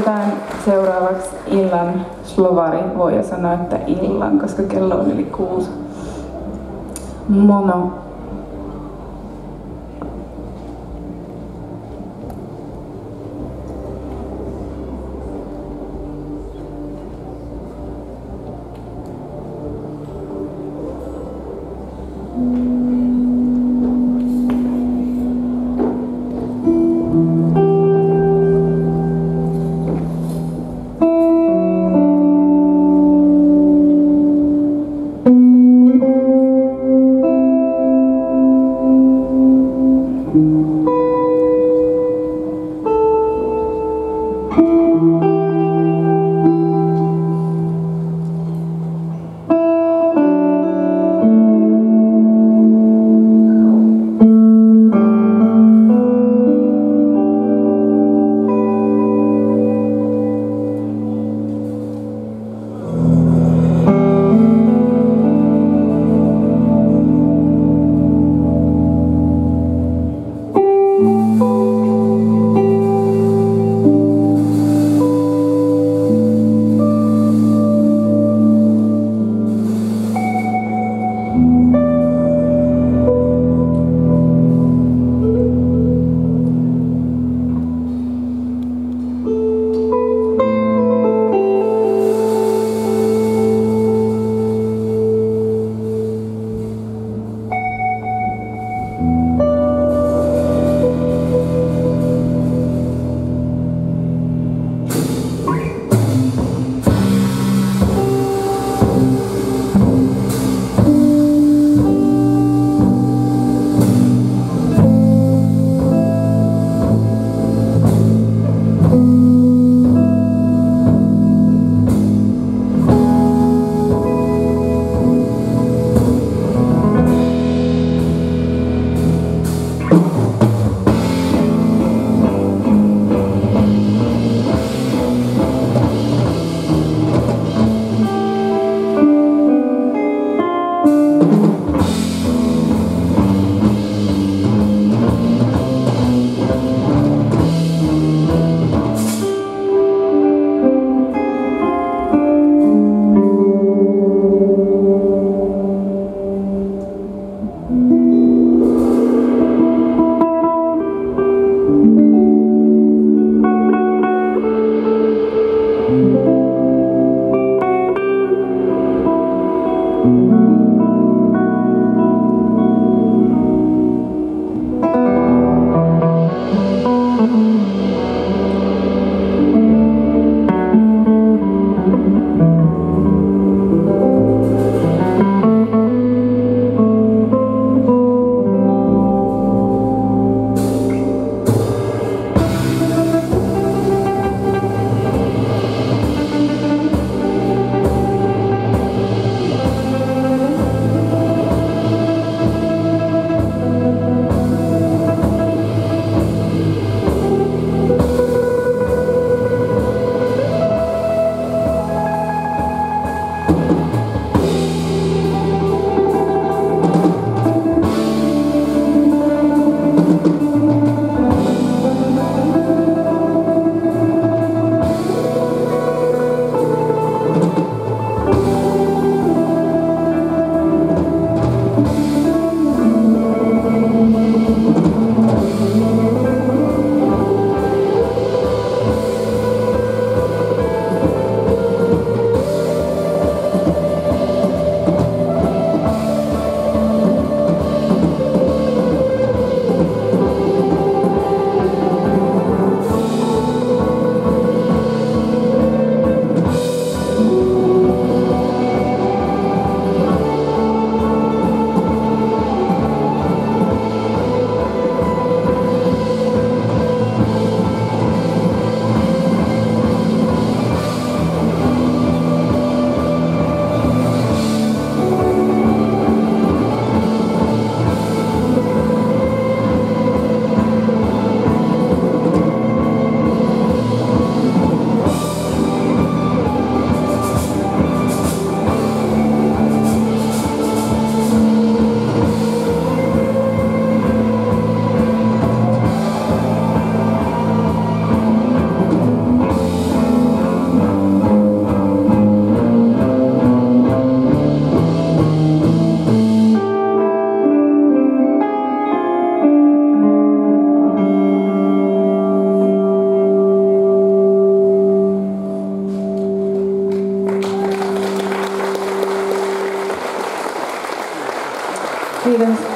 Otetaan seuraavaksi illan slovari. Voi jo sanoa, että illan, koska kello on yli kuusi. Mono. Mm. Stevens.